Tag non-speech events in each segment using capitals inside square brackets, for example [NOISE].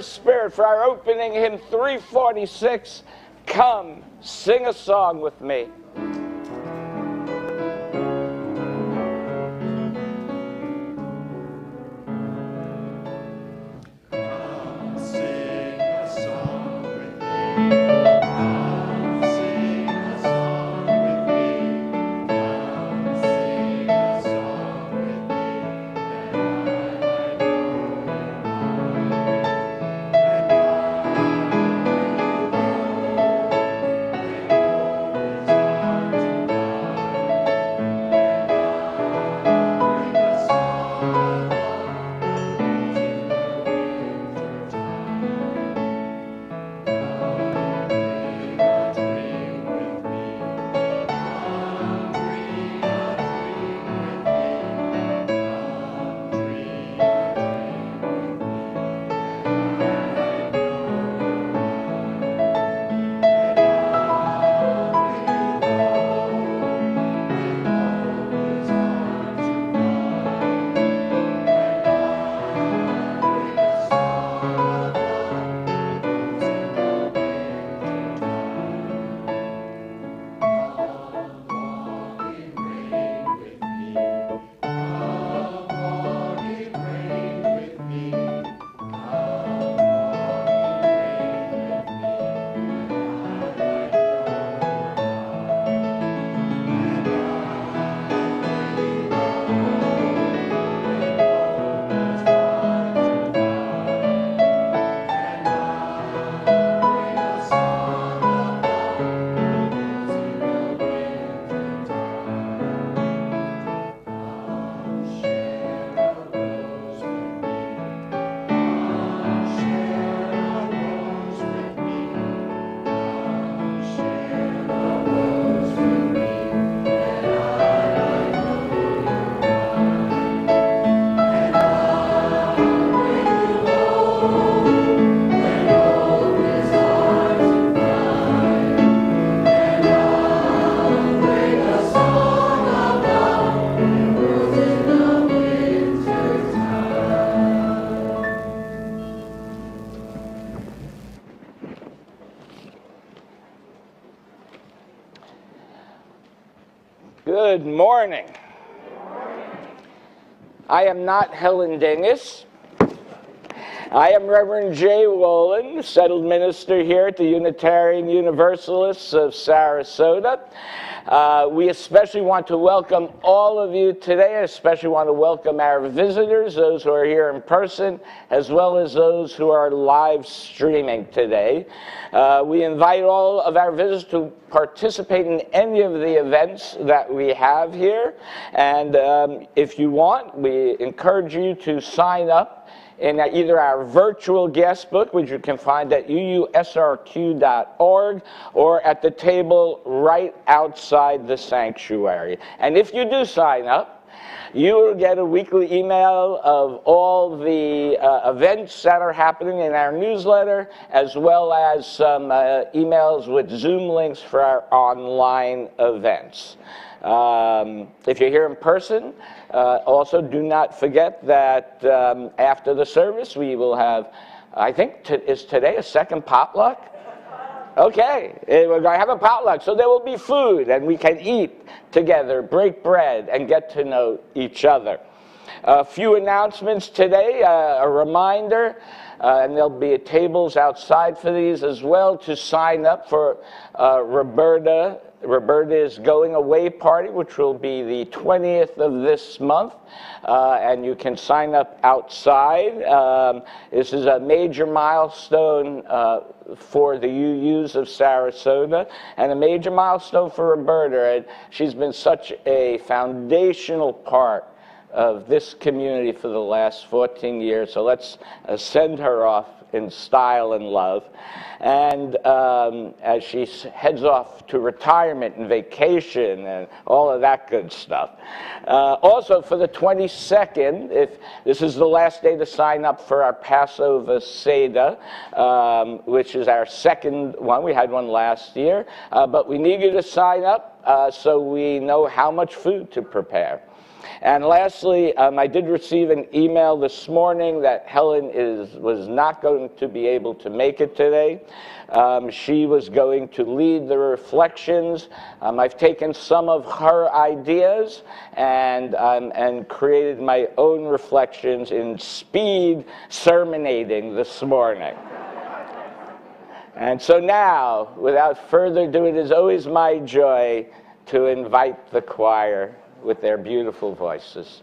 or spirit for our opening hymn 346. Come, sing a song with me. I am not Helen Dingus. I am Reverend Jay Wolin, settled minister here at the Unitarian Universalists of Sarasota. Uh, we especially want to welcome all of you today. I especially want to welcome our visitors, those who are here in person, as well as those who are live streaming today. Uh, we invite all of our visitors to participate in any of the events that we have here. And um, if you want, we encourage you to sign up in either our virtual guest book, which you can find at uusrq.org, or at the table right outside the sanctuary. And if you do sign up, you will get a weekly email of all the uh, events that are happening in our newsletter, as well as some uh, emails with Zoom links for our online events. Um, if you're here in person, uh, also do not forget that um, after the service we will have, I think, t- is today a second potluck? Okay, eh, we're going to have a potluck, so there will be food and we can eat together, break bread, and get to know each other. A few announcements today, uh, a reminder, uh, and there'll be tables outside for these as well to sign up for uh, Roberta Roberta's going away party, which will be the 20th of this month, uh, and you can sign up outside. Um, this is a major milestone uh, for the UUs of Sarasota and a major milestone for Roberta. And she's been such a foundational part of this community for the last 14 years. So let's uh, send her off in style and love. And um, as she heads off to retirement and vacation and all of that good stuff. Uh, also, for the 22nd, if this is the last day to sign up for our Passover Seder, um, which is our second one. We had one last year, uh, but we need you to sign up uh, so we know how much food to prepare. And lastly, um, I did receive an email this morning that Helen is, was not going to be able to make it today. Um, she was going to lead the reflections. Um, I've taken some of her ideas and, um, and created my own reflections in speed sermonating this morning. And so now, without further ado, it is always my joy to invite the choir with their beautiful voices.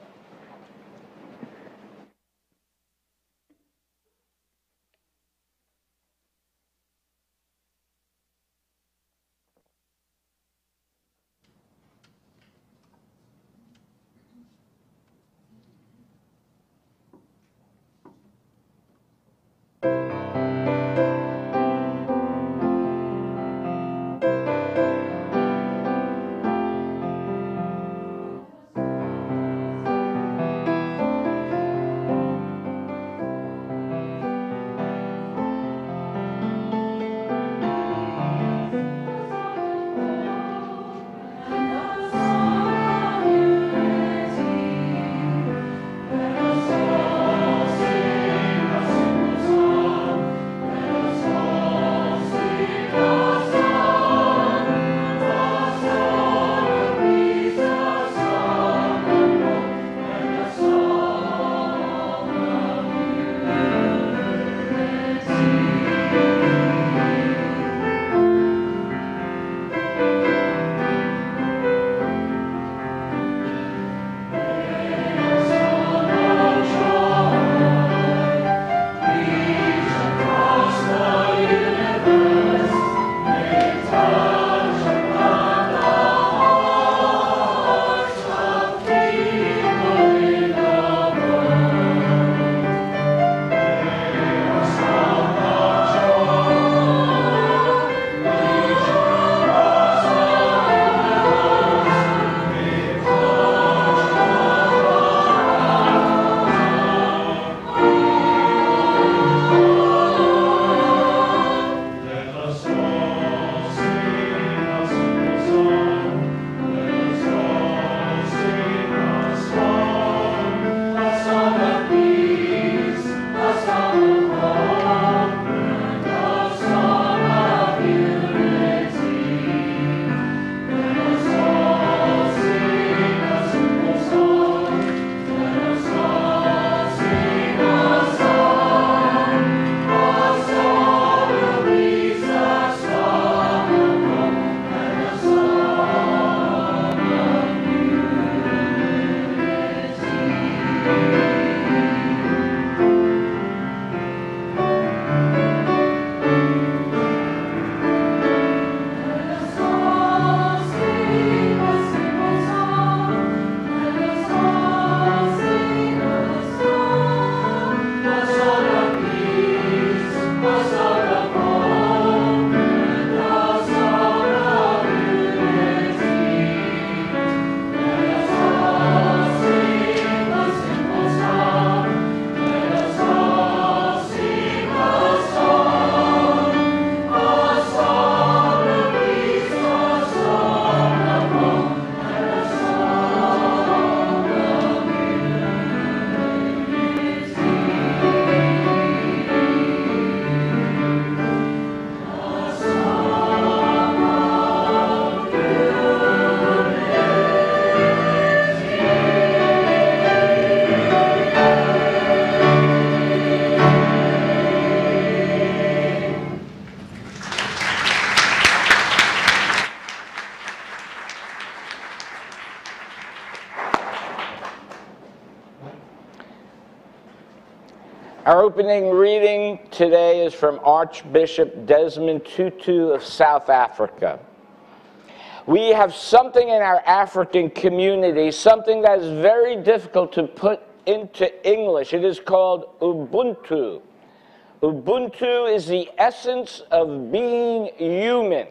Opening reading today is from Archbishop Desmond Tutu of South Africa. We have something in our African community, something that is very difficult to put into English. It is called Ubuntu. Ubuntu is the essence of being human.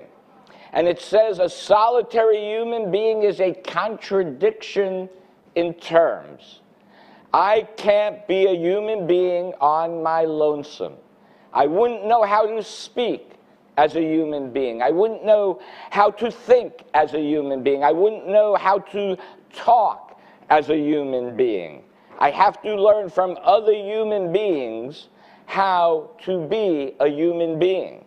And it says a solitary human being is a contradiction in terms. I can't be a human being on my lonesome. I wouldn't know how to speak as a human being. I wouldn't know how to think as a human being. I wouldn't know how to talk as a human being. I have to learn from other human beings how to be a human being.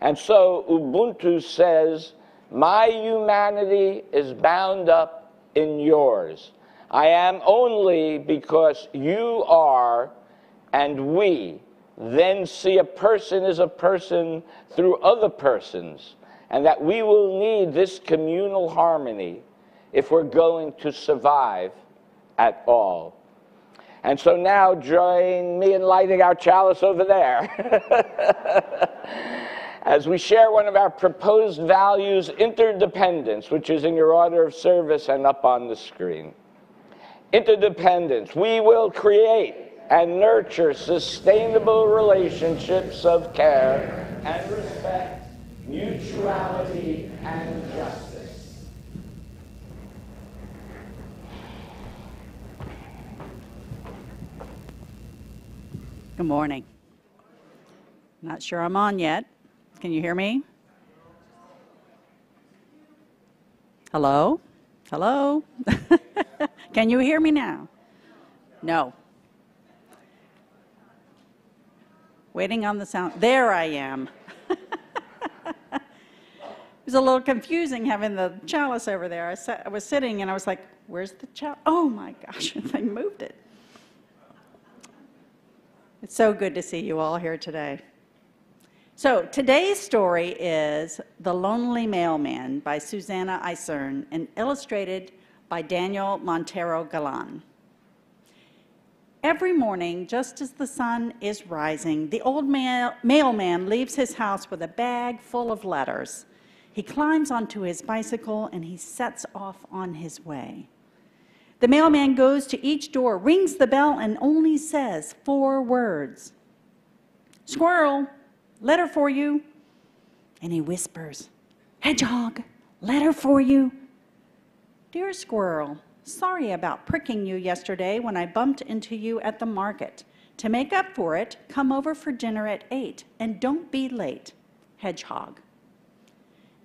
And so Ubuntu says, My humanity is bound up in yours. I am only because you are and we then see a person as a person through other persons, and that we will need this communal harmony if we're going to survive at all. And so now join me in lighting our chalice over there. [LAUGHS] As we share one of our proposed values, interdependence, which is in your order of service and up on the screen. Interdependence. We will create and nurture sustainable relationships of care and respect, mutuality, and justice. Good morning. Not sure I'm on yet. Can you hear me? Hello? Hello? [LAUGHS] Can you hear me now? No. waiting on the sound. There I am. [LAUGHS] it was a little confusing having the chalice over there. I, sat, I was sitting and I was like, where's the chalice? Oh my gosh, [LAUGHS] I moved it. It's so good to see you all here today. So today's story is The Lonely Mailman by Susanna Isern and illustrated by Daniel Montero Galan. Every morning, just as the sun is rising, the old mail mailman leaves his house with a bag full of letters. He climbs onto his bicycle and he sets off on his way. The mailman goes to each door, rings the bell, and only says four words Squirrel, letter for you. And he whispers, Hedgehog, letter for you. Dear Squirrel, Sorry about pricking you yesterday when I bumped into you at the market. To make up for it, come over for dinner at 8 and don't be late. Hedgehog.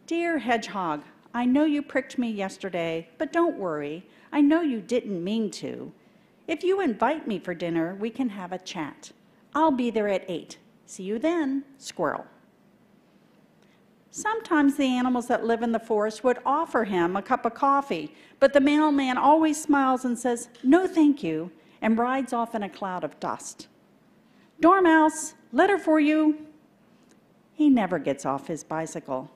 Dear Hedgehog, I know you pricked me yesterday, but don't worry. I know you didn't mean to. If you invite me for dinner, we can have a chat. I'll be there at 8. See you then, Squirrel. Sometimes the animals that live in the forest would offer him a cup of coffee, but the mailman always smiles and says, No, thank you, and rides off in a cloud of dust. Dormouse, letter for you. He never gets off his bicycle.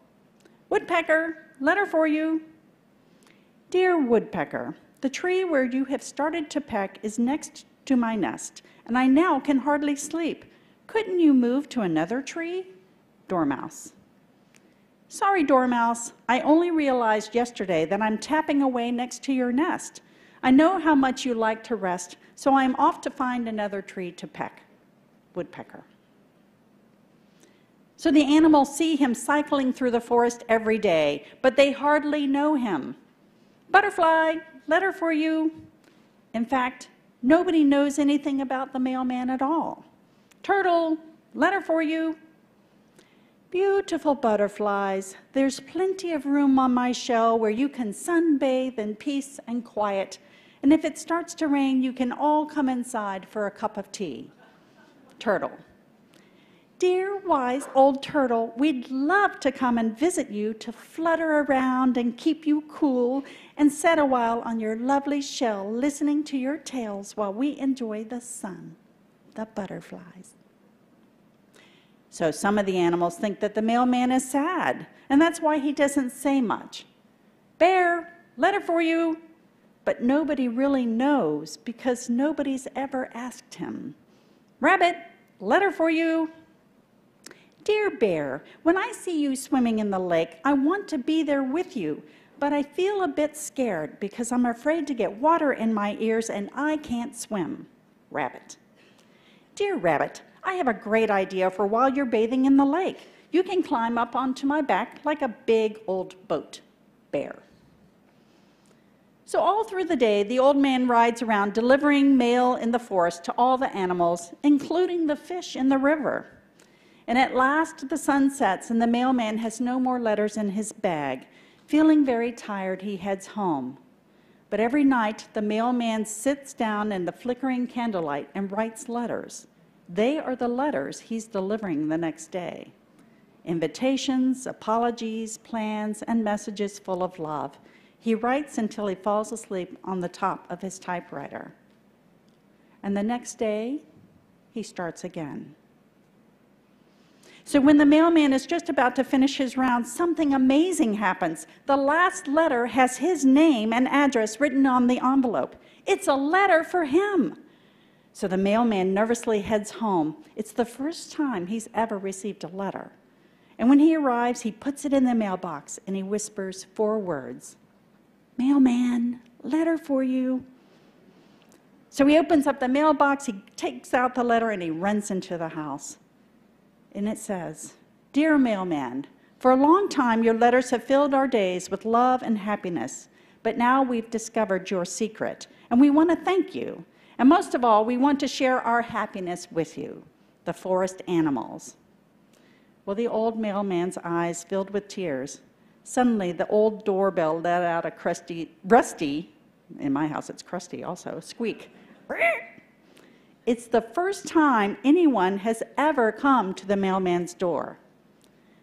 Woodpecker, letter for you. Dear Woodpecker, the tree where you have started to peck is next to my nest, and I now can hardly sleep. Couldn't you move to another tree? Dormouse. Sorry, Dormouse, I only realized yesterday that I'm tapping away next to your nest. I know how much you like to rest, so I am off to find another tree to peck. Woodpecker. So the animals see him cycling through the forest every day, but they hardly know him. Butterfly, letter for you. In fact, nobody knows anything about the mailman at all. Turtle, letter for you. Beautiful butterflies, there's plenty of room on my shell where you can sunbathe in peace and quiet. And if it starts to rain, you can all come inside for a cup of tea. Turtle. Dear wise old turtle, we'd love to come and visit you to flutter around and keep you cool and sit a while on your lovely shell listening to your tales while we enjoy the sun, the butterflies. So some of the animals think that the mailman is sad, and that's why he doesn't say much. Bear, letter for you. But nobody really knows because nobody's ever asked him. Rabbit, letter for you. Dear Bear, when I see you swimming in the lake, I want to be there with you, but I feel a bit scared because I'm afraid to get water in my ears and I can't swim. Rabbit. Dear Rabbit, I have a great idea for while you're bathing in the lake. You can climb up onto my back like a big old boat. Bear. So, all through the day, the old man rides around delivering mail in the forest to all the animals, including the fish in the river. And at last, the sun sets, and the mailman has no more letters in his bag. Feeling very tired, he heads home. But every night, the mailman sits down in the flickering candlelight and writes letters. They are the letters he's delivering the next day invitations, apologies, plans, and messages full of love. He writes until he falls asleep on the top of his typewriter. And the next day, he starts again. So when the mailman is just about to finish his round, something amazing happens. The last letter has his name and address written on the envelope. It's a letter for him. So the mailman nervously heads home. It's the first time he's ever received a letter. And when he arrives, he puts it in the mailbox and he whispers four words Mailman, letter for you. So he opens up the mailbox, he takes out the letter, and he runs into the house and it says, Dear mailman, for a long time your letters have filled our days with love and happiness, but now we've discovered your secret, and we want to thank you. And most of all, we want to share our happiness with you, the forest animals. Well, the old mailman's eyes filled with tears. Suddenly, the old doorbell let out a crusty, rusty, in my house it's crusty also, squeak. It's the first time anyone has ever come to the mailman's door.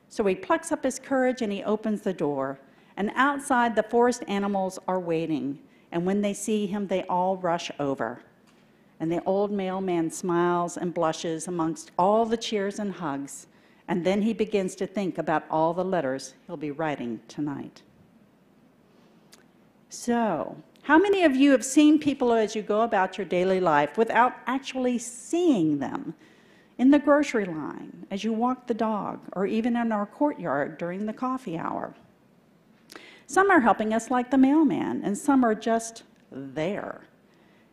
So he plucks up his courage and he opens the door. And outside, the forest animals are waiting. And when they see him, they all rush over. And the old mailman smiles and blushes amongst all the cheers and hugs. And then he begins to think about all the letters he'll be writing tonight. So, how many of you have seen people as you go about your daily life without actually seeing them? In the grocery line, as you walk the dog, or even in our courtyard during the coffee hour. Some are helping us like the mailman, and some are just there.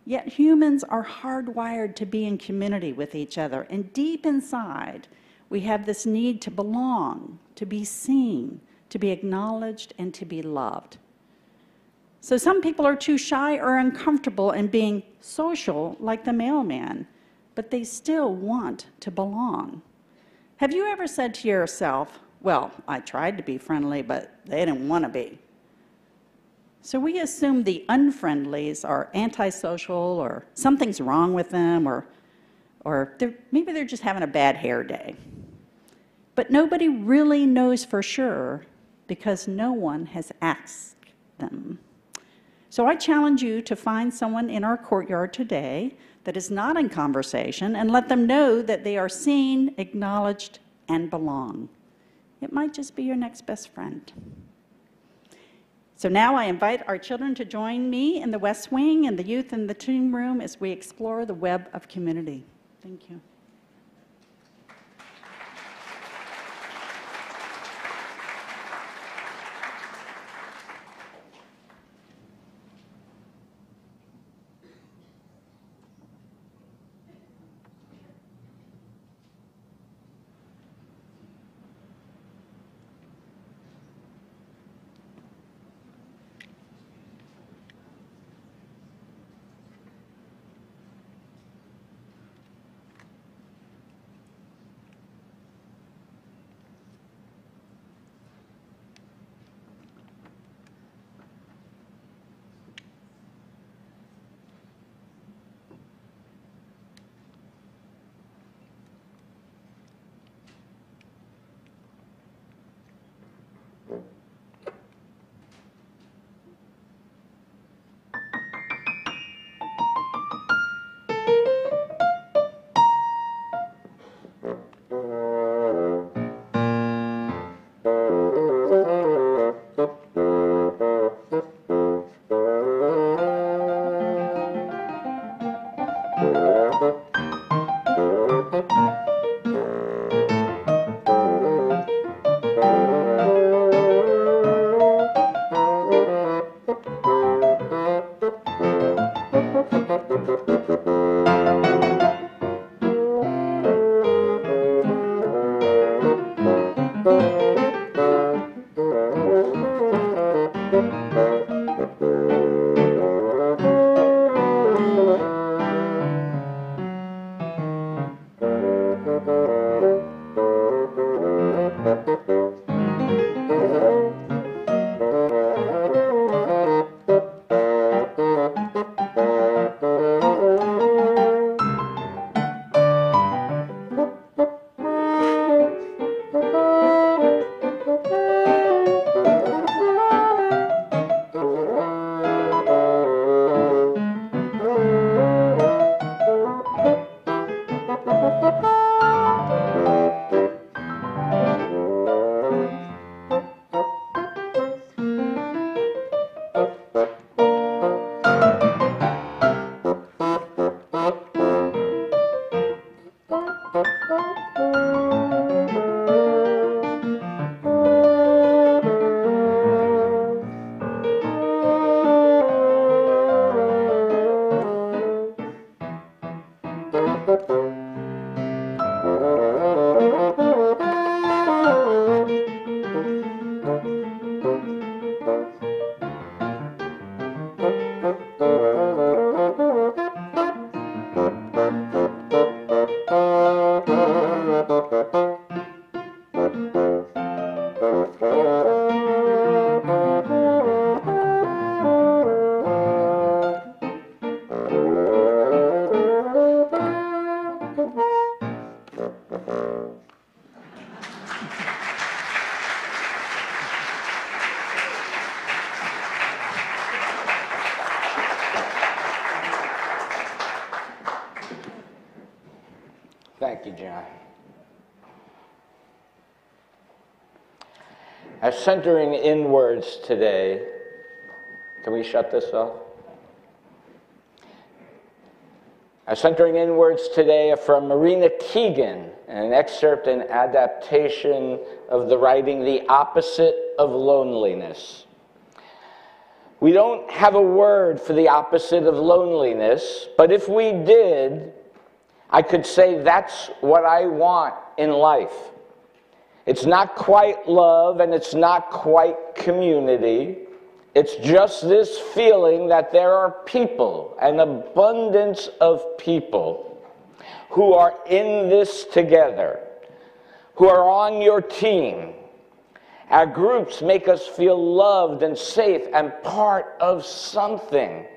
Yet humans are hardwired to be in community with each other, and deep inside, we have this need to belong, to be seen, to be acknowledged, and to be loved. So some people are too shy or uncomfortable in being social like the mailman, but they still want to belong. Have you ever said to yourself, well, I tried to be friendly, but they didn't want to be? So we assume the unfriendlies are antisocial or something's wrong with them or, or they're, maybe they're just having a bad hair day. But nobody really knows for sure because no one has asked them. So I challenge you to find someone in our courtyard today that is not in conversation and let them know that they are seen, acknowledged, and belong. It might just be your next best friend. So now I invite our children to join me in the West Wing and the youth in the team room as we explore the web of community. Thank you. Centering In Words today, can we shut this off? As centering In Words today from Marina Keegan, an excerpt and adaptation of the writing The Opposite of Loneliness. We don't have a word for the opposite of loneliness, but if we did, I could say that's what I want in life. It's not quite love and it's not quite community. It's just this feeling that there are people, an abundance of people, who are in this together, who are on your team. Our groups make us feel loved and safe and part of something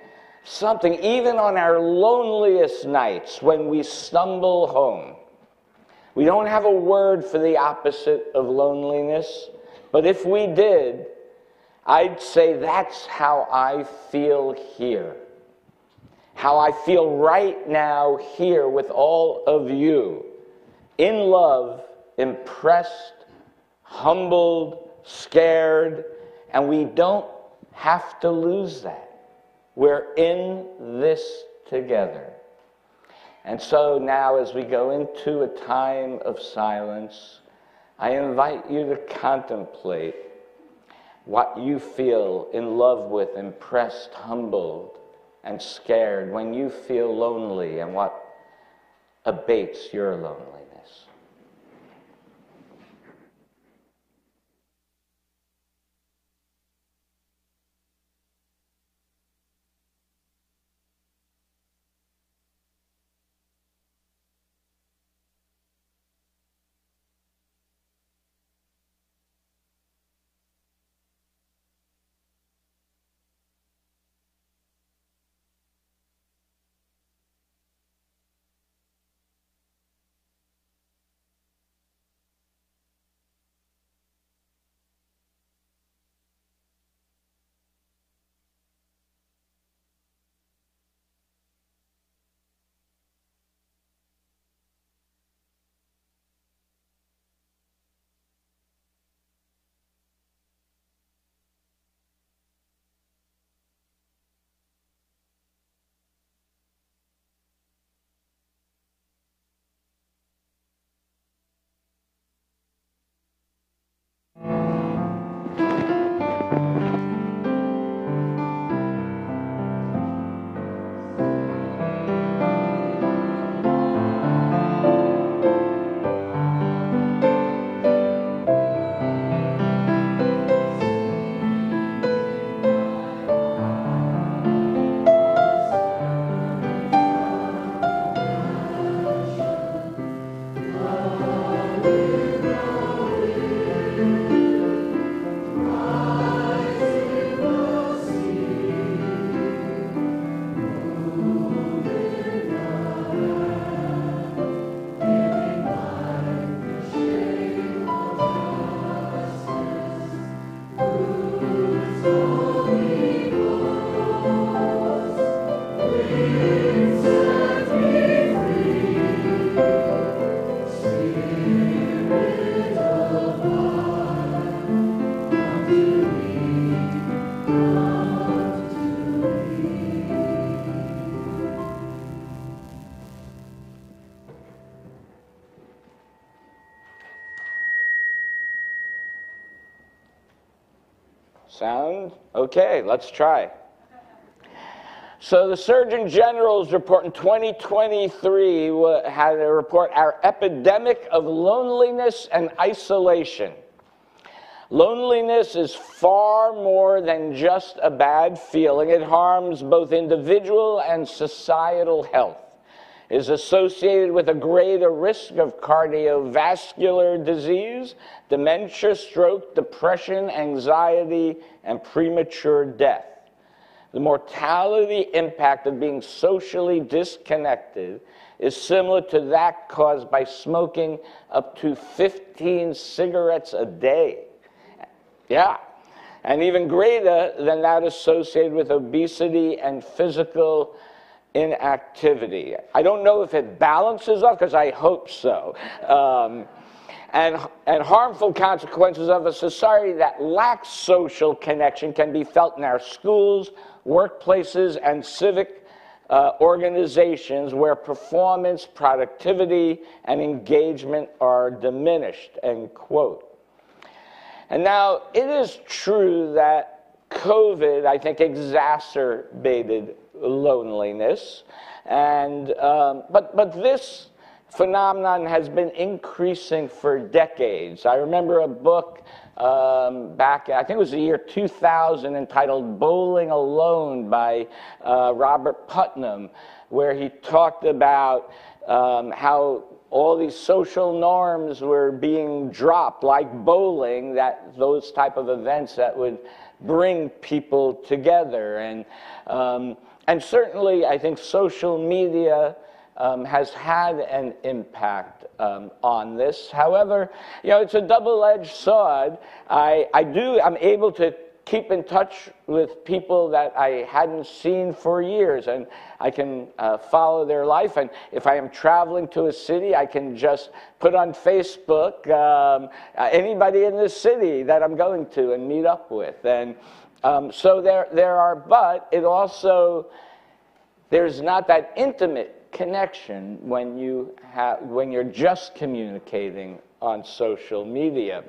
something, even on our loneliest nights when we stumble home. We don't have a word for the opposite of loneliness, but if we did, I'd say that's how I feel here. How I feel right now here with all of you. In love, impressed, humbled, scared, and we don't have to lose that. We're in this together. And so now, as we go into a time of silence, I invite you to contemplate what you feel in love with, impressed, humbled, and scared when you feel lonely and what abates your loneliness. Okay, let's try. So the Surgeon General's report in 2023 had a report, Our Epidemic of Loneliness and Isolation. Loneliness is far more than just a bad feeling. It harms both individual and societal health. Is associated with a greater risk of cardiovascular disease, dementia, stroke, depression, anxiety, and premature death. The mortality impact of being socially disconnected is similar to that caused by smoking up to 15 cigarettes a day. Yeah. And even greater than that associated with obesity and physical inactivity. I don't know if it balances off, because I hope so. Um, and, and harmful consequences of a society that lacks social connection can be felt in our schools, workplaces, and civic uh, organizations where performance, productivity, and engagement are diminished, end quote. And now, it is true that COVID, I think, exacerbated loneliness. And, um, but, but this phenomenon has been increasing for decades. I remember a book um, back, I think it was the year 2000, entitled Bowling Alone by uh, Robert Putnam, where he talked about um, how all these social norms were being dropped, like bowling, that those type of events that would bring people together. And, um, and certainly, I think social media um, has had an impact um, on this. However, you know, it's a double-edged sword. I, I do, I'm able to keep in touch with people that I hadn't seen for years, and I can uh, follow their life. And if I am traveling to a city, I can just put on Facebook um, anybody in the city that I'm going to and meet up with. And um, so there, there are, but it also, there's not that intimate connection when you have when you're just communicating on social media.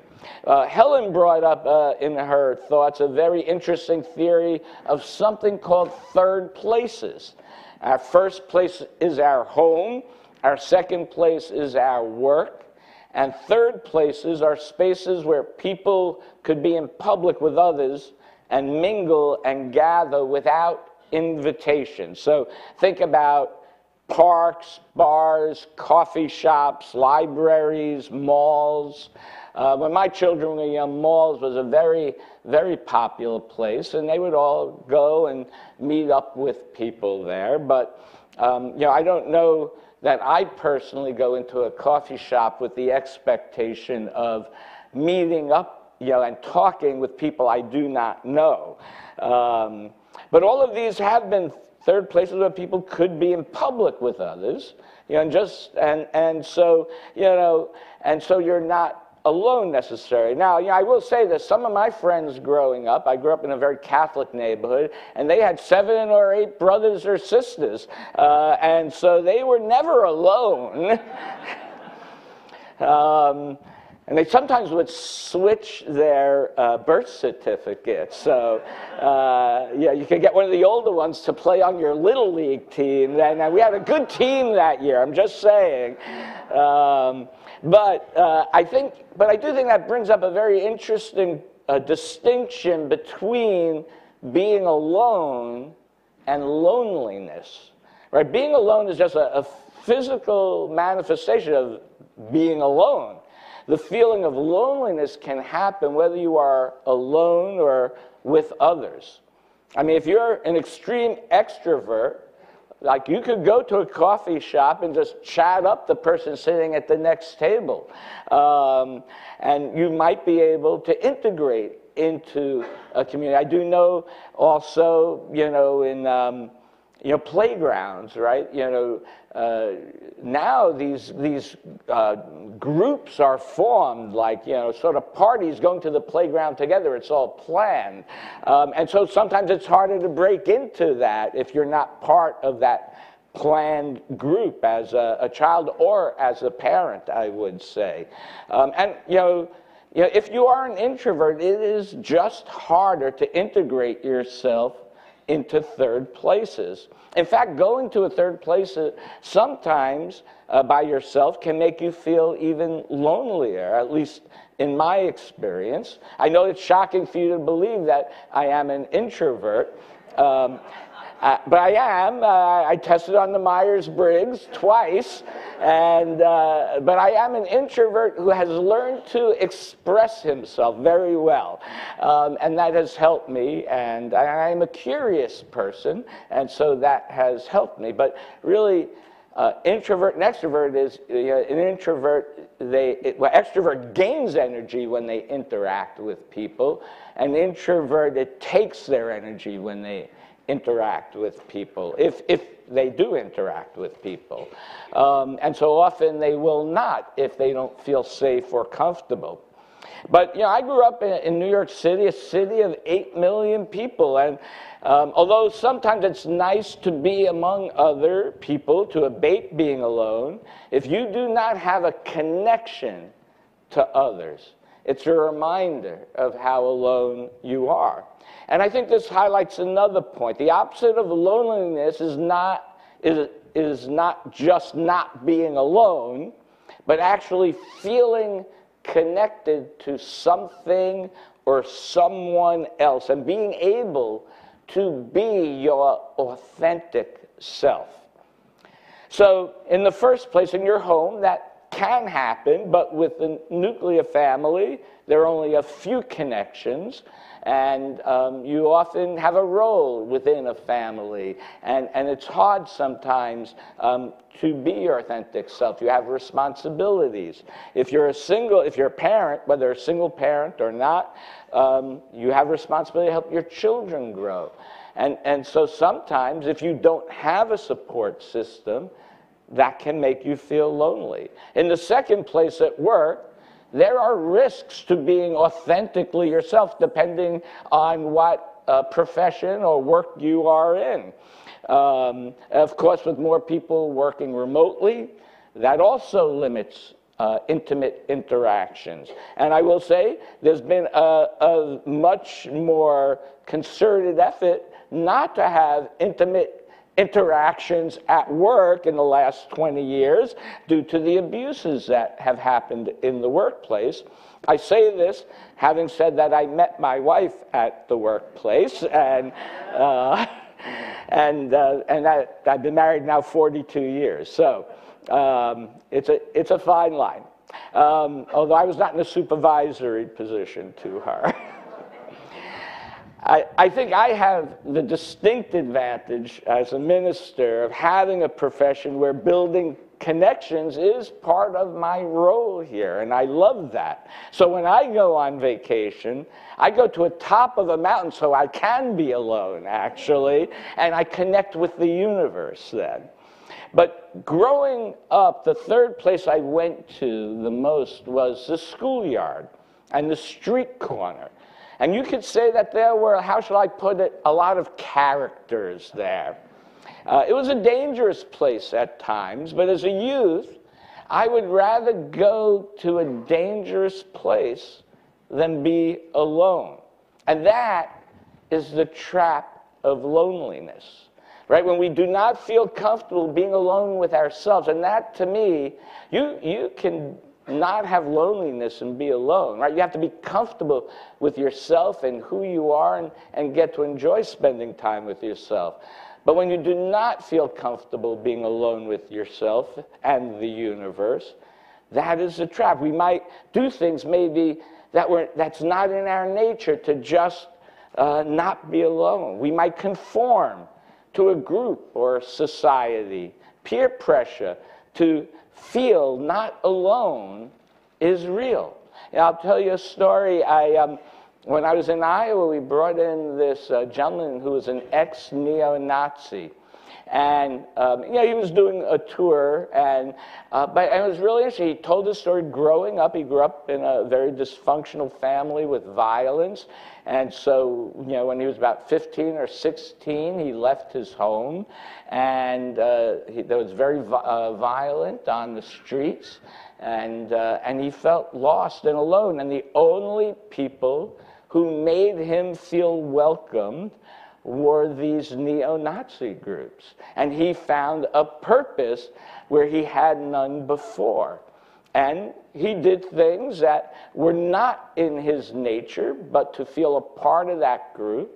Uh, Helen brought up uh, in her thoughts a very interesting theory of something called third places. Our first place is our home, our second place is our work, and third places are spaces where people could be in public with others and mingle and gather without invitation. So think about parks, bars, coffee shops, libraries, malls. Uh, when my children were young, malls was a very, very popular place, and they would all go and meet up with people there. But, um, you know, I don't know that I personally go into a coffee shop with the expectation of meeting up, you know, and talking with people I do not know. Um, but all of these have been Third, places where people could be in public with others, you know, and just and and so you know, and so you're not alone necessarily. Now, you know, I will say that some of my friends growing up, I grew up in a very Catholic neighborhood, and they had seven or eight brothers or sisters, uh, and so they were never alone. [LAUGHS] um, and they sometimes would switch their uh, birth certificates. So, uh, yeah, you could get one of the older ones to play on your little league team. And we had a good team that year. I'm just saying. Um, but uh, I think, but I do think that brings up a very interesting uh, distinction between being alone and loneliness. Right? Being alone is just a, a physical manifestation of being alone. The feeling of loneliness can happen whether you are alone or with others. I mean, if you're an extreme extrovert, like you could go to a coffee shop and just chat up the person sitting at the next table. Um, and you might be able to integrate into a community. I do know also, you know, in. Um, you know, playgrounds, right? You know, uh, now these these uh, groups are formed, like you know, sort of parties going to the playground together. It's all planned, um, and so sometimes it's harder to break into that if you're not part of that planned group as a, a child or as a parent, I would say, um, and you know you know, if you are an introvert, it is just harder to integrate yourself into third places. In fact, going to a third place uh, sometimes uh, by yourself can make you feel even lonelier, at least in my experience. I know it's shocking for you to believe that I am an introvert. Um, uh, but I am. Uh, I tested on the Myers Briggs twice, and uh, but I am an introvert who has learned to express himself very well, um, and that has helped me. And I am a curious person, and so that has helped me. But really. Uh, introvert and extrovert is you know, an introvert they it, well, extrovert gains energy when they interact with people an introvert it takes their energy when they interact with people, if, if they do interact with people. Um, and so often they will not if they don't feel safe or comfortable. But you know, I grew up in, in New York City, a city of 8 million people. And um, although sometimes it's nice to be among other people, to abate being alone, if you do not have a connection to others, it's a reminder of how alone you are. And I think this highlights another point. The opposite of loneliness is not, is, is not just not being alone, but actually feeling connected to something or someone else and being able to be your authentic self. So, in the first place, in your home, that can happen, but with the nuclear family, there are only a few connections and um, you often have a role within a family, and, and it's hard sometimes um, to be your authentic self. You have responsibilities. If you're a single, if you're a parent, whether a single parent or not, um, you have responsibility to help your children grow. And, and so sometimes, if you don't have a support system, that can make you feel lonely. In the second place at work, there are risks to being authentically yourself depending on what uh, profession or work you are in. Um, of course, with more people working remotely, that also limits uh, intimate interactions. And I will say there's been a, a much more concerted effort not to have intimate interactions at work in the last 20 years due to the abuses that have happened in the workplace. I say this having said that I met my wife at the workplace, and, uh, [LAUGHS] and, uh, and I, have been married now 42 years. So um, it's, a, it's a fine line. Um, although I was not in a supervisory position to her. [LAUGHS] I, I think I have the distinct advantage as a minister of having a profession where building connections is part of my role here, and I love that. So when I go on vacation, I go to a top of a mountain so I can be alone, actually, and I connect with the universe then. But growing up, the third place I went to the most was the schoolyard and the street corner. And you could say that there were, how shall I put it, a lot of characters there. Uh, it was a dangerous place at times, but as a youth, I would rather go to a dangerous place than be alone. And that is the trap of loneliness. Right? When we do not feel comfortable being alone with ourselves, and that to me, you, you can not have loneliness and be alone, right? You have to be comfortable with yourself and who you are and, and get to enjoy spending time with yourself. But when you do not feel comfortable being alone with yourself and the universe, that is a trap. We might do things maybe that were, that's not in our nature to just uh, not be alone. We might conform to a group or society, peer pressure to feel not alone is real. And I'll tell you a story. I, um, when I was in Iowa, we brought in this uh, gentleman who was an ex neo Nazi. And um, yeah, he was doing a tour, and uh, but and it was really interesting. He told his story growing up. He grew up in a very dysfunctional family with violence, and so you know when he was about 15 or 16, he left his home, and uh, he, that was very uh, violent on the streets, and uh, and he felt lost and alone. And the only people who made him feel welcomed were these neo Nazi groups. And he found a purpose where he had none before. And he did things that were not in his nature, but to feel a part of that group,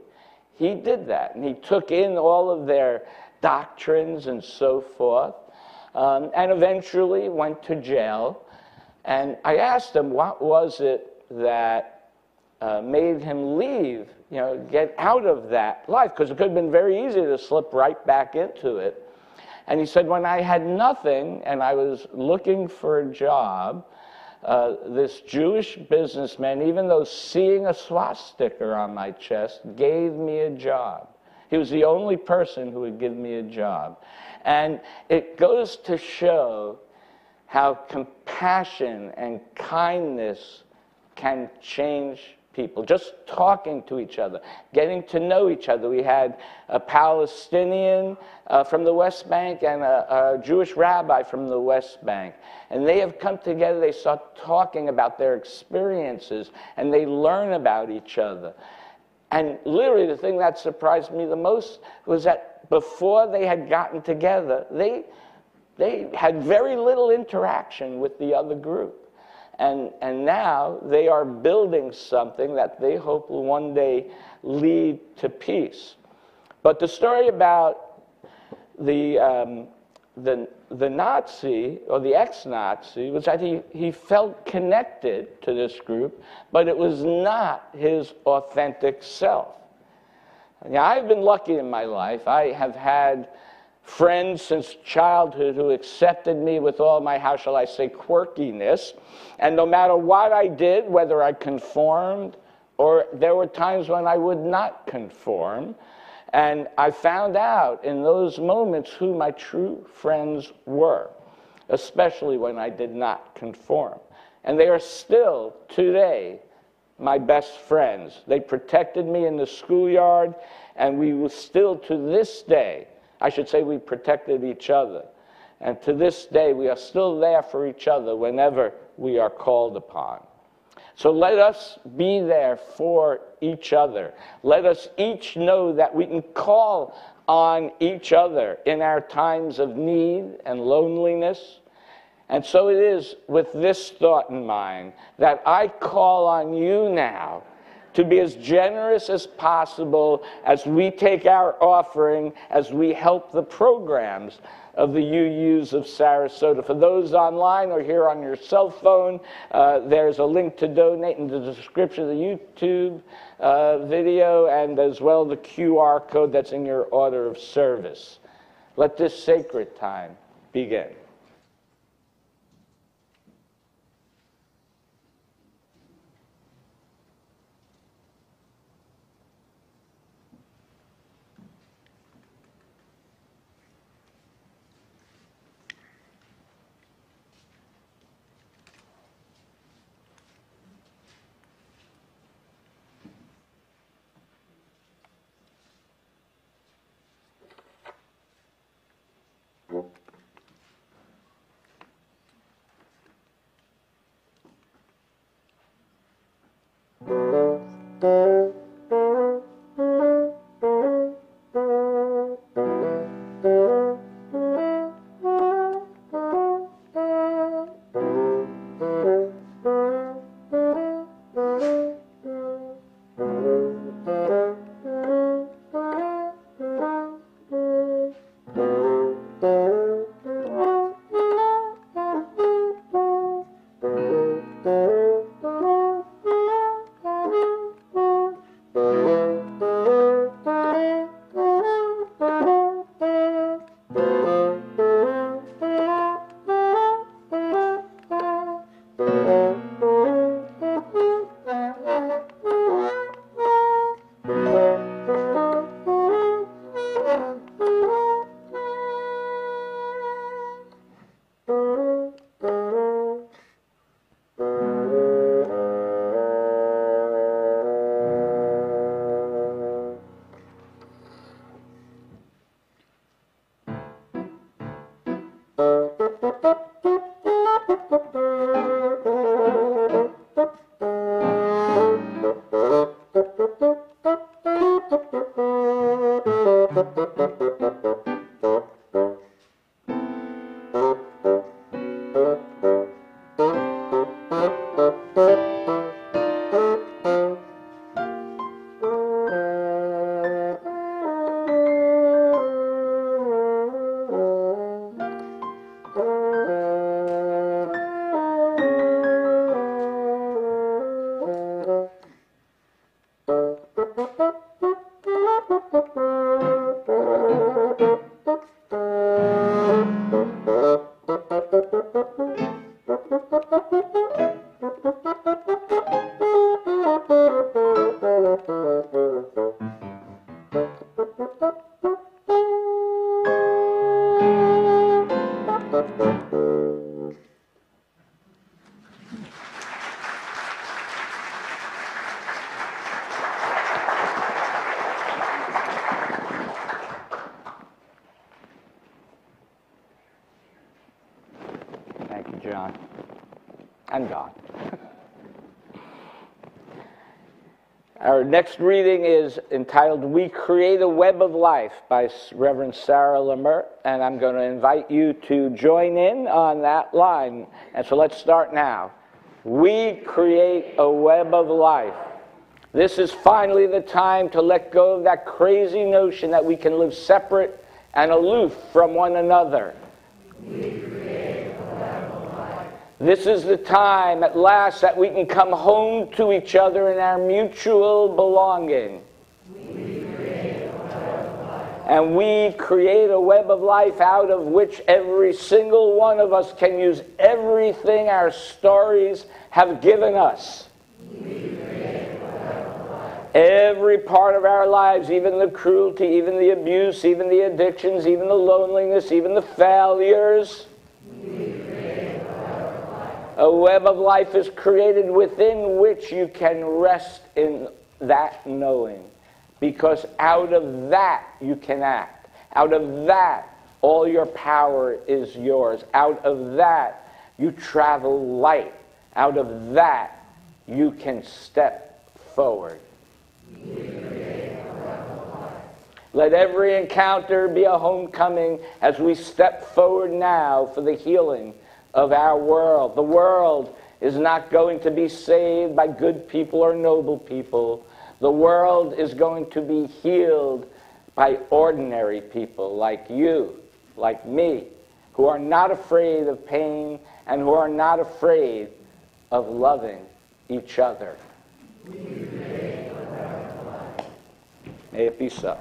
he did that. And he took in all of their doctrines and so forth, um, and eventually went to jail. And I asked him, what was it that uh, made him leave you know, get out of that life because it could have been very easy to slip right back into it. And he said, when I had nothing and I was looking for a job, uh, this Jewish businessman, even though seeing a swastika on my chest, gave me a job. He was the only person who would give me a job. And it goes to show how compassion and kindness can change people, just talking to each other, getting to know each other. We had a Palestinian uh, from the West Bank and a, a, Jewish rabbi from the West Bank. And they have come together, they start talking about their experiences, and they learn about each other. And literally, the thing that surprised me the most was that before they had gotten together, they, they had very little interaction with the other group. And, and now they are building something that they hope will one day lead to peace. But the story about the, um, the, the Nazi or the ex Nazi was that he, he felt connected to this group, but it was not his authentic self. Now, I've been lucky in my life. I have had friends since childhood who accepted me with all my, how shall I say, quirkiness. And no matter what I did, whether I conformed or there were times when I would not conform, and I found out in those moments who my true friends were, especially when I did not conform. And they are still today my best friends. They protected me in the schoolyard, and we will still to this day I should say we protected each other. And to this day, we are still there for each other whenever we are called upon. So let us be there for each other. Let us each know that we can call on each other in our times of need and loneliness. And so it is with this thought in mind that I call on you now to be as generous as possible as we take our offering, as we help the programs of the UUs of Sarasota. For those online or here on your cell phone, uh, there's a link to donate in the description of the YouTube uh, video and as well the QR code that's in your order of service. Let this sacred time begin. Next reading is entitled We Create a Web of Life by Reverend Sarah Lammert, and I'm going to invite you to join in on that line. And so let's start now. We create a web of life. This is finally the time to let go of that crazy notion that we can live separate and aloof from one another. This is the time at last that we can come home to each other in our mutual belonging. We and we create a web of life out of which every single one of us can use everything our stories have given us. Every part of our lives, even the cruelty, even the abuse, even the addictions, even the loneliness, even the failures. A web of life is created within which you can rest in that knowing. Because out of that you can act. Out of that, all your power is yours. Out of that, you travel light. Out of that, you can step forward. Let every encounter be a homecoming as we step forward now for the healing of our world. The world is not going to be saved by good people or noble people. The world is going to be healed by ordinary people like you, like me, who are not afraid of pain and who are not afraid of loving each other. May it be so.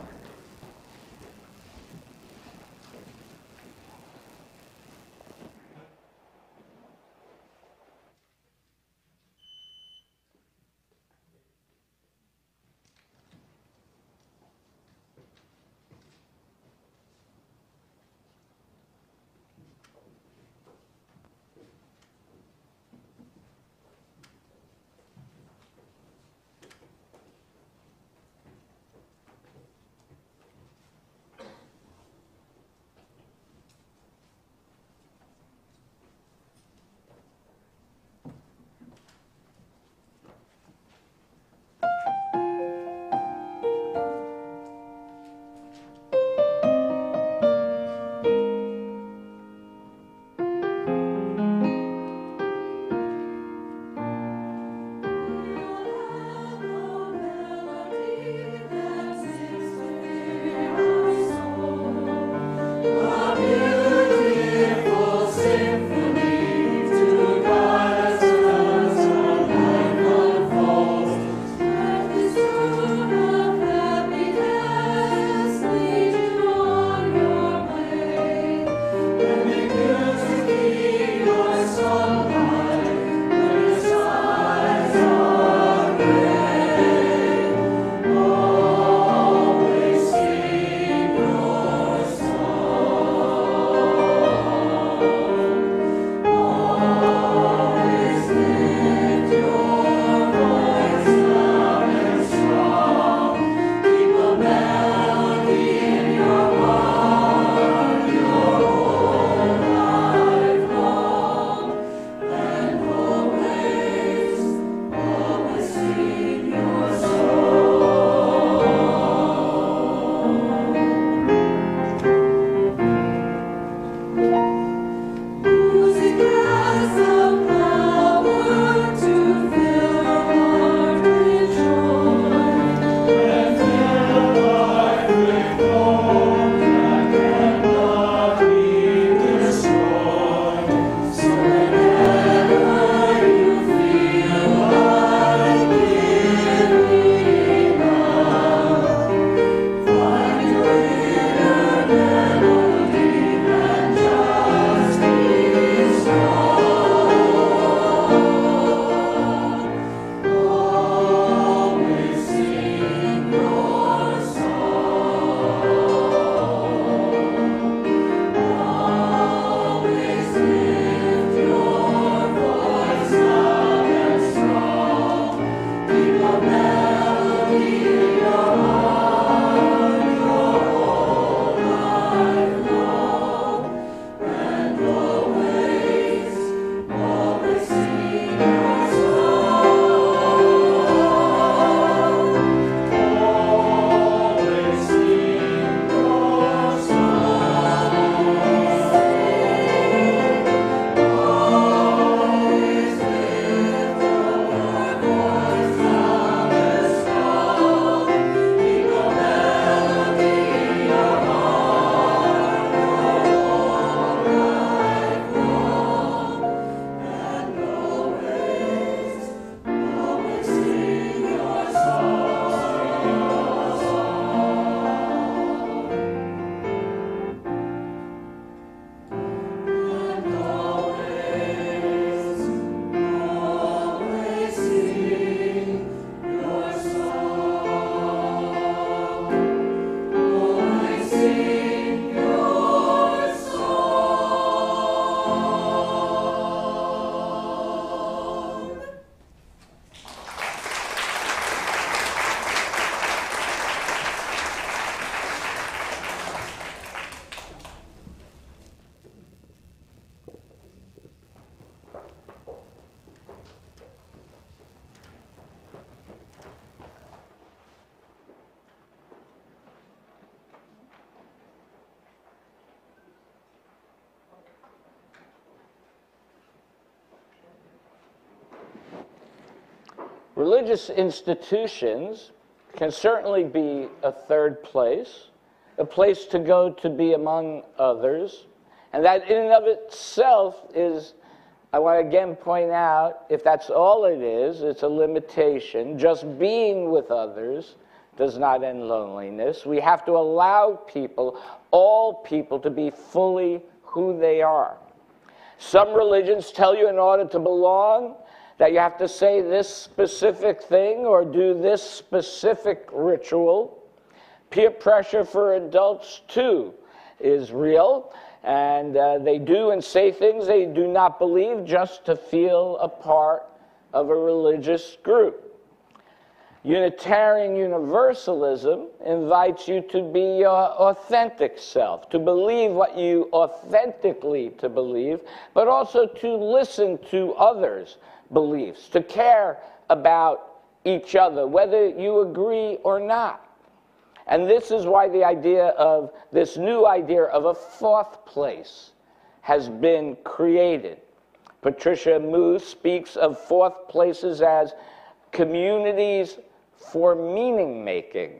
Religious institutions can certainly be a third place, a place to go to be among others. And that in and of itself is, I want to again point out, if that's all it is, it's a limitation. Just being with others does not end loneliness. We have to allow people, all people, to be fully who they are. Some religions tell you in order to belong that you have to say this specific thing or do this specific ritual. Peer pressure for adults, too, is real. And uh, they do and say things they do not believe just to feel a part of a religious group. Unitarian Universalism invites you to be your authentic self, to believe what you authentically to believe, but also to listen to others' beliefs, to care about each other, whether you agree or not. And this is why the idea of this new idea of a fourth place has been created. Patricia Moo speaks of fourth places as communities for meaning making.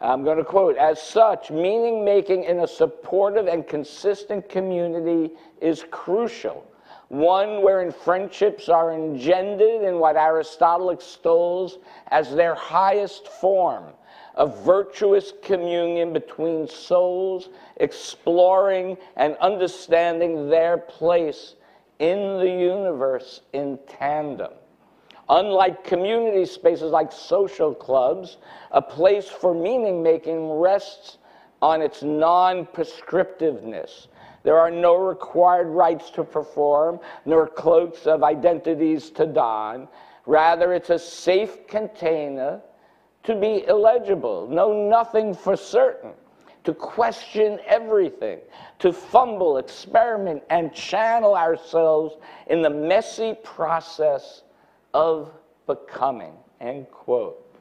I'm going to quote, as such, meaning making in a supportive and consistent community is crucial. One wherein friendships are engendered in what Aristotle extols as their highest form, a virtuous communion between souls, exploring and understanding their place in the universe in tandem. Unlike community spaces like social clubs, a place for meaning making rests on its non prescriptiveness. There are no required rites to perform, nor cloaks of identities to don. Rather, it's a safe container to be illegible, know nothing for certain, to question everything, to fumble, experiment, and channel ourselves in the messy process of becoming, end quote.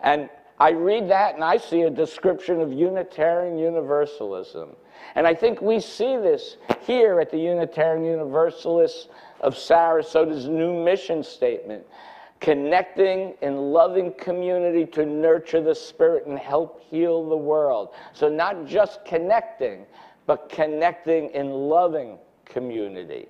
And I read that and I see a description of Unitarian Universalism. And I think we see this here at the Unitarian Universalists of Sarasota's new mission statement connecting in loving community to nurture the spirit and help heal the world. So, not just connecting, but connecting in loving community.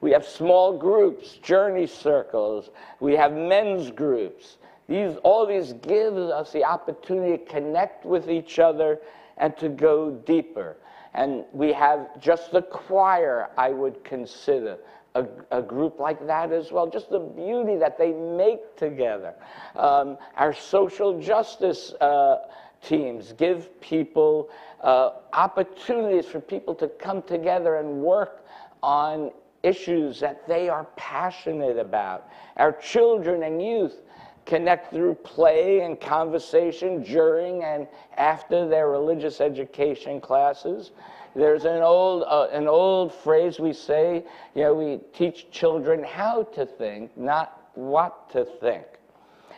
We have small groups, journey circles. We have men's groups. These, all these gives us the opportunity to connect with each other and to go deeper. And we have just the choir, I would consider a, a, group like that as well. Just the beauty that they make together. Um, our social justice uh, teams give people uh, opportunities for people to come together and work on issues that they are passionate about. Our children and youth connect through play and conversation during and after their religious education classes. There's an old, uh, an old phrase we say, you know, we teach children how to think, not what to think.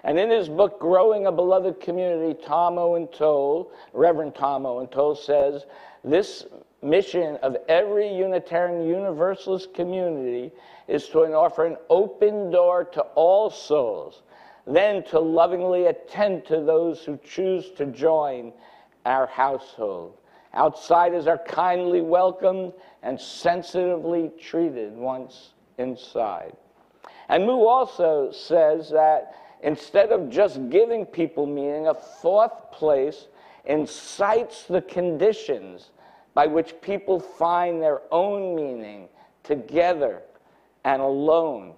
And in his book, Growing a Beloved Community, Tom Owen Towle, Reverend Tom Owen Towle says, this mission of every Unitarian Universalist community is to offer an open door to all souls, then to lovingly attend to those who choose to join our household. Outsiders are kindly welcomed and sensitively treated once inside. And Moo also says that instead of just giving people meaning, a fourth place incites the conditions by which people find their own meaning together and alone.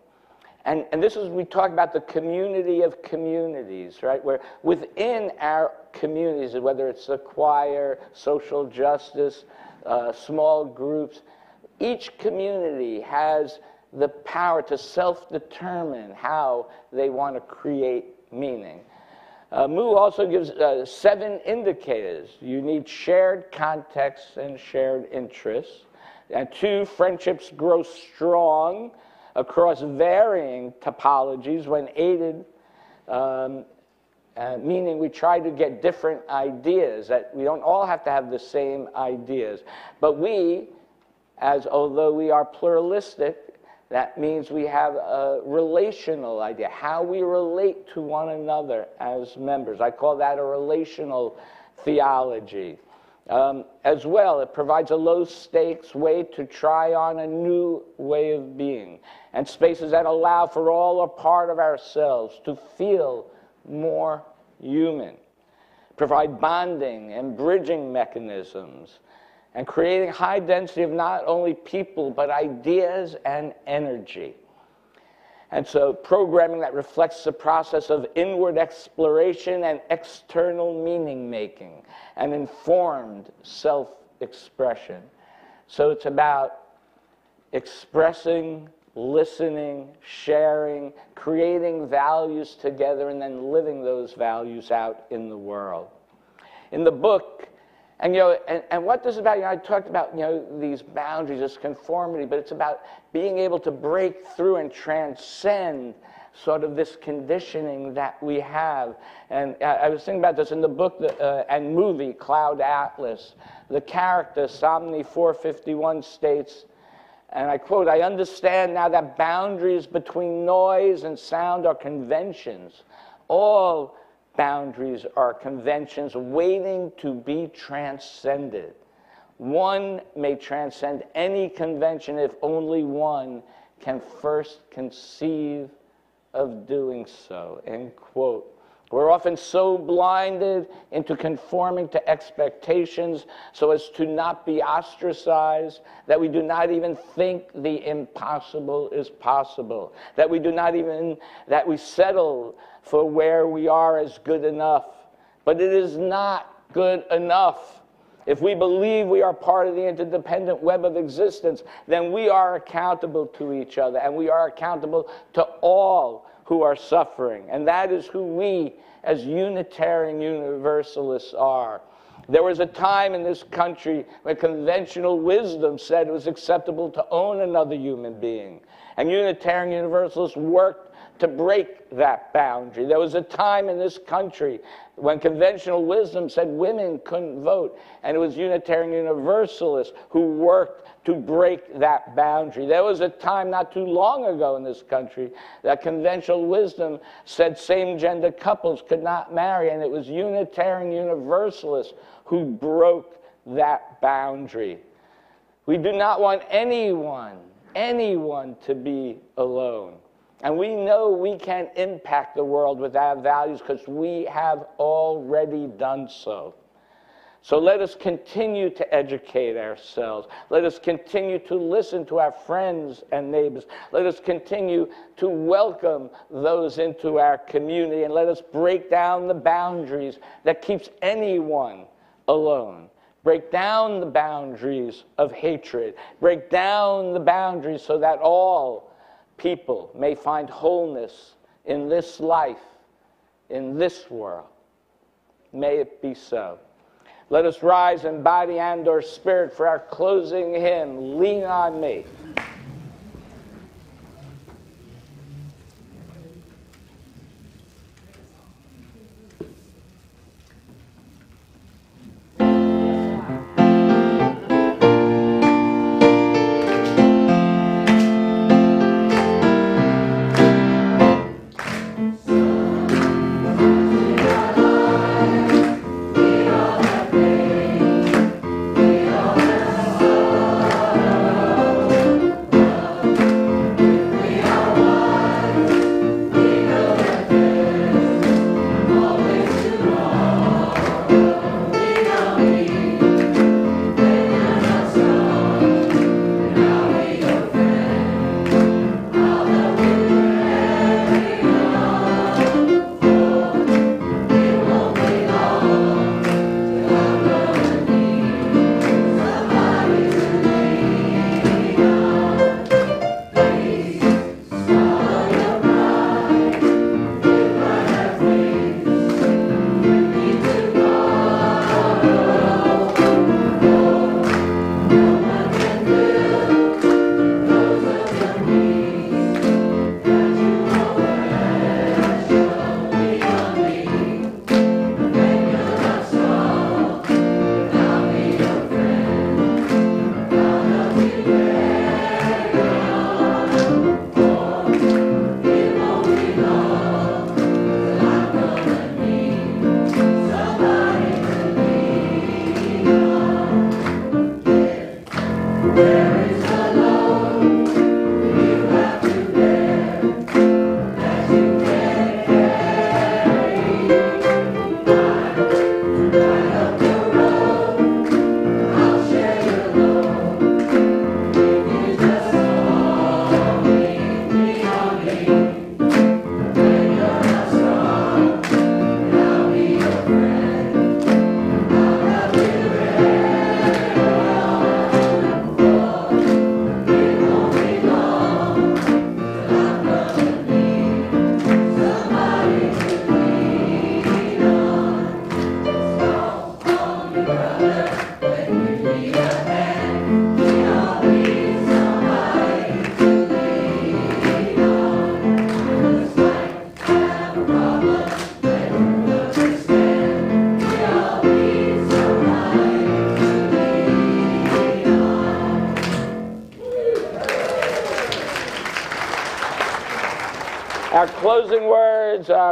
And, and this is, we talk about the community of communities, right? Where within our communities, whether it's the choir, social justice, uh, small groups, each community has the power to self determine how they want to create meaning. Uh, Moo also gives uh, seven indicators. You need shared context and shared interests. And two, friendships grow strong across varying topologies when aided, um, uh, meaning we try to get different ideas, that we don't all have to have the same ideas. But we, as although we are pluralistic, That means we have a relational idea, how we relate to one another as members. I call that a relational theology. Um, as well, it provides a low stakes way to try on a new way of being and spaces that allow for all or part of ourselves to feel more human, provide bonding and bridging mechanisms, and creating high density of not only people but ideas and energy. And so, programming that reflects the process of inward exploration and external meaning making and informed self expression. So, it's about expressing, listening, sharing, creating values together, and then living those values out in the world. In the book, and, you know, and, and what this is about, you know, I talked about, you know, these boundaries, this conformity, but it's about being able to break through and transcend sort of this conditioning that we have. And I, I was thinking about this in the book uh, and movie, Cloud Atlas. The character, Sonmi 451, states, and I quote, I understand now that boundaries between noise and sound are conventions. All boundaries are conventions waiting to be transcended. One may transcend any convention if only one can first conceive of doing so. End quote. We're often so blinded into conforming to expectations so as to not be ostracized that we do not even think the impossible is possible, that we do not even, that we settle for where we are is good enough. But it is not good enough. If we believe we are part of the interdependent web of existence, then we are accountable to each other and we are accountable to all who are suffering. And that is who we, as Unitarian Universalists, are. There was a time in this country when conventional wisdom said it was acceptable to own another human being. And Unitarian Universalists worked to break that boundary. There was a time in this country when conventional wisdom said women couldn't vote, and it was Unitarian Universalists who worked to break that boundary. There was a time not too long ago in this country that conventional wisdom said same gender couples could not marry, and it was Unitarian Universalists who broke that boundary. We do not want anyone, anyone to be alone. And we know we can impact the world with our values because we have already done so. So let us continue to educate ourselves. Let us continue to listen to our friends and neighbors. Let us continue to welcome those into our community and let us break down the boundaries that keeps anyone alone. Break down the boundaries of hatred. Break down the boundaries so that all people may find wholeness in this life, in this world. May it be so. Let us rise in body and or spirit for our closing hymn, Lean on Me.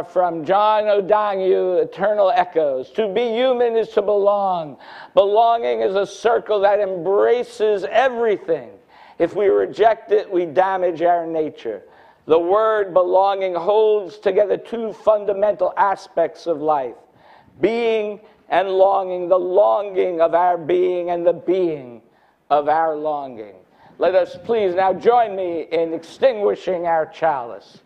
Are from John O'Donohue, Eternal Echoes. To be human is to belong. Belonging is a circle that embraces everything. If we reject it, we damage our nature. The word belonging holds together two fundamental aspects of life being and longing, the longing of our being and the being of our longing. Let us please now join me in extinguishing our chalice.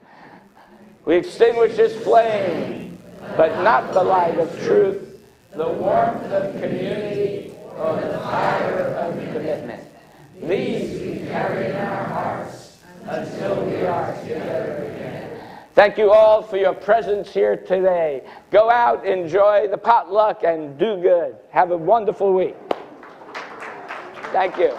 We extinguish this flame, but not the light of truth, the warmth of community, or the fire of commitment. These we carry in our hearts until we are together again. Thank you all for your presence here today. Go out, enjoy the potluck, and do good. Have a wonderful week. Thank you.